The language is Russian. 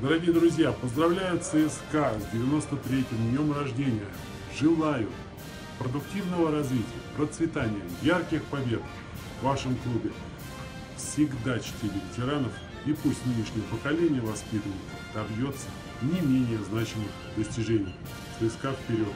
Дорогие друзья, поздравляю ЦСКА с 93-м днем рождения. Желаю продуктивного развития, процветания, ярких побед в вашем клубе. Всегда чтили ветеранов и пусть нынешнее поколение воспитанников добьется не менее значимых достижений. ЦСКА вперед!